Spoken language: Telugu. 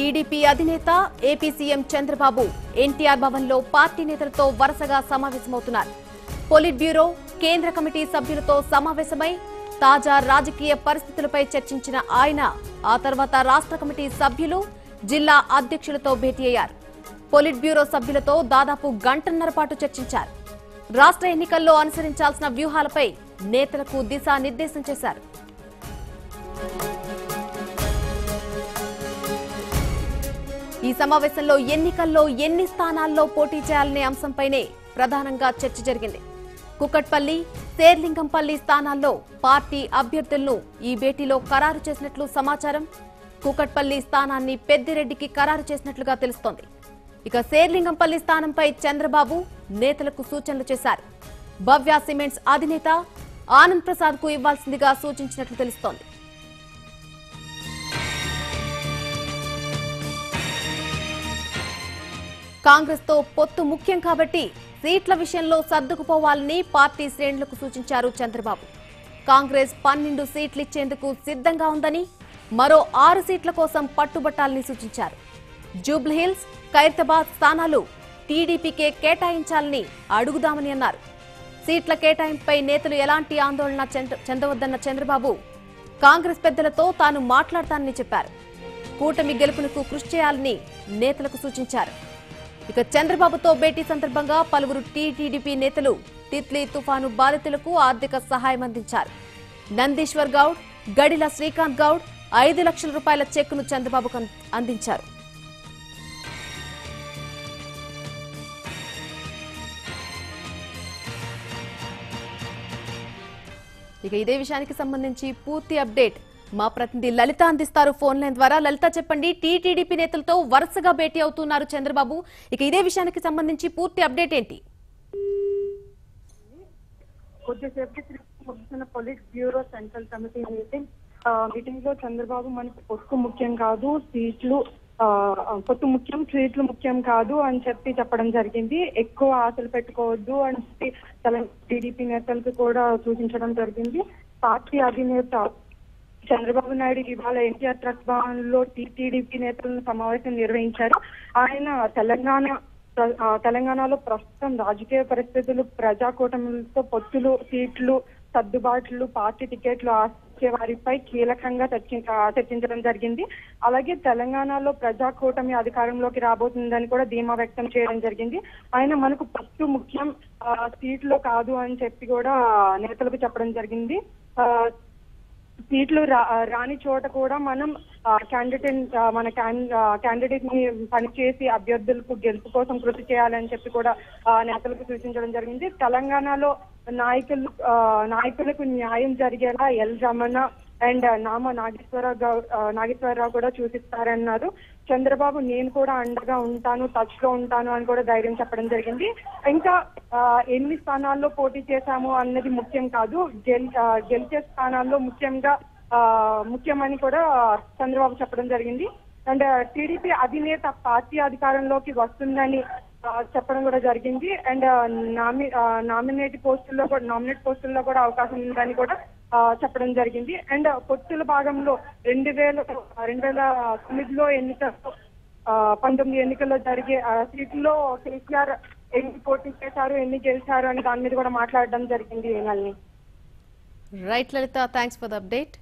టీడీపీ అధినేత ఏపీ సీఎం చంద్రబాబు ఎన్టీఆర్ భవన్లో పార్టీ నేతలతో వరుసగా సమావేశమవుతున్నారు. పొలిట్ బ్యూరో కేంద్ర కమిటీ సభ్యులతో సమావేశమై తాజా రాజకీయ పరిస్థితులపై చర్చించిన ఆయన ఆ తర్వాత రాష్ట్ర కమిటీ సభ్యులు జిల్లా అధ్యక్షులతో భేటీ అయ్యారు. పొలిట్ బ్యూరో సభ్యులతో దాదాపు గంటన్నర పాటు చర్చించారు. రాష్ట్ర ఎన్నికల్లో అనుసరించాల్సిన వ్యూహాలపై నేతలకు దిశానిర్దేశం చేశారు. ఈ సమావేశంలో ఎన్నికల్లో ఎన్ని స్థానాల్లో పోటీ చేయాలనే అంశంపైనే ప్రధానంగా చర్చ జరిగింది. కుక్కట్పల్లి శేర్లింగంపల్లి స్థానాల్లో పార్టీ అభ్యర్థులను ఈ భేటీలో ఖరారు చేసినట్లు సమాచారం. కుక్కట్పల్లి స్థానాన్ని పెద్దిరెడ్డికి ఖరారు చేసినట్లుగా తెలుస్తోంది. ఇక శేర్లింగంపల్లి స్థానంపై చంద్రబాబు నేతలకు సూచనలు చేశారు. భవ్య సిమెంట్స్ అధినేత ఆనంద్ ప్రసాద్కు ఇవ్వాల్సిందిగా సూచించినట్లు తెలుస్తోంది. కాంగ్రెస్తో పొత్తు ముఖ్యం కాబట్టి సీట్ల విషయంలో సర్దుకుపోవాలని పార్టీ శ్రేణులకు సూచించారు చంద్రబాబు. కాంగ్రెస్ పన్నెండు సీట్లు ఇచ్చేందుకు సిద్ధంగా ఉందని మరో ఆరు సీట్ల కోసం పట్టుబట్టాలని సూచించారు. జూబ్లీహిల్స్ ఖైరతాబాద్ స్థానాలు టీడీపీకే కేటాయించాలని అడుగుదామని అన్నారు. సీట్ల కేటాయింపుపై నేతలు ఎలాంటి ఆందోళన చెంద- చెందవద్దన్న చంద్రబాబు కాంగ్రెస్ పెద్దలతో తాను మాట్లాడతానని చెప్పారు. కూటమి గెలుపునకు కృషి చేయాలని నేతలకు సూచించారు. ఇక చంద్రబాబుతో భేటీ సందర్భంగా పలువురు టీటీడీపీ నేతలు తిత్లీ తుఫాను బాధితులకు ఆర్థిక సహాయం అందించారు. నందీశ్వర్ గౌడ్ గడిల శ్రీకాంత్ గౌడ్ ఐదు లక్షల రూపాయల చెక్కును చంద్రబాబుకు అందించారు. ఇక ఇదే విషయానికి సంబంధించి పూర్తి అప్డేట్ మా ప్రతినిధి లలిత అందిస్తారు ఫోన్ లైన్ ద్వారా. లలిత చెప్పండి టీటీడీపీ నేతలతో వరుసగా భేటీ అవుతున్నారు చంద్రబాబు. ఇక ఇదే విషయానికి సంబంధించి పూర్తి అప్డేట్ ఏంటి? కొద్దిసేపటి బ్యూరో సెంట్రల్ కమిటీ మీటింగ్ మీటింగ్లో చంద్రబాబు మనకి పొత్తు ముఖ్యం కాదు సీట్లు ఆ, పొత్తు ముఖ్యం సీట్లు ముఖ్యం కాదు అని చెప్పి చెప్పడం జరిగింది. ఎక్కువ ఆశలు పెట్టుకోవద్దు అని చెప్పి టీడీపీ నేతలకు కూడా సూచించడం జరిగింది. పార్టీ అధినేత చంద్రబాబు నాయుడు ఇవాళ ఎన్టీఆర్ ట్రస్ట్ భవన్లో టీడీపీ నేతలను సమావేశం నిర్వహించారు. ఆయన తెలంగాణ ఆ, తెలంగాణలో ప్రస్తుతం రాజకీయ పరిస్థితులు ప్రజాకూటమిలతో పొత్తులు సీట్లు సర్దుబాట్లు పార్టీ టికెట్లు ఆశించే వారిపై కీలకంగా చర్చించడం జరిగింది. అలాగే తెలంగాణలో ప్రజాకూటమి అధికారంలోకి రాబోతుందని కూడా ధీమా వ్యక్తం చేయడం జరిగింది. ఆయన మనకు పొత్తు ముఖ్యం ఆ, సీట్లు కాదు అని చెప్పి కూడా నేతలకు చెప్పడం జరిగింది. ఆ, సీట్లు రా- రాని చోట కూడా మనం క్యాండిడేట్ మన క్యాండిడేట్ని పనిచేసి అభ్యర్థులకు గెలుపు కోసం కృషి చేయాలని చెప్పి కూడా ఆ, నేతలకు సూచించడం జరిగింది. తెలంగాణలో నాయకులు ఆ, నాయకులకు న్యాయం జరిగేలా ఎల్ రమణ అండ్ నామ నాగేశ్వరరావు నాగేశ్వరరావు కూడా చూసిస్తారన్నారు. చంద్రబాబు నేను కూడా అండగా ఉంటాను టచ్లో ఉంటాను అని కూడా ధైర్యం చెప్పడం జరిగింది. ఇంకా ఆ, ఎన్ని స్థానాల్లో పోటీ చేశాము అన్నది ముఖ్యం కాదు. గెల్ గెలిచే స్థానాల్లో ముఖ్యంగా ఆ, ముఖ్యమని కూడా చంద్రబాబు చెప్పడం జరిగింది. అండ్ టీడీపీ అధినేత పార్టీ అధికారంలోకి వస్తుందని చెప్పడం కూడా జరిగింది. అండ్ నామి నామినేట్ పోస్టుల్లో కూడా నామినేట్ పోస్టుల్లో కూడా అవకాశం ఉందని కూడా చెప్పడం జరిగింది. అండ్ పొత్తుల భాగంలో రెండు వేల రెండు వేల తొమ్మిదిలో ఎన్నికల్లో పంతొమ్మిది ఎన్నికల్లో జరిగే సీట్లో కేసీఆర్ ఎన్ని పోటీ చేశారు ఎన్ని గెలిచారు అని దాని మీద కూడా మాట్లాడడం జరిగింది Nalini right Lalitha thanks for the update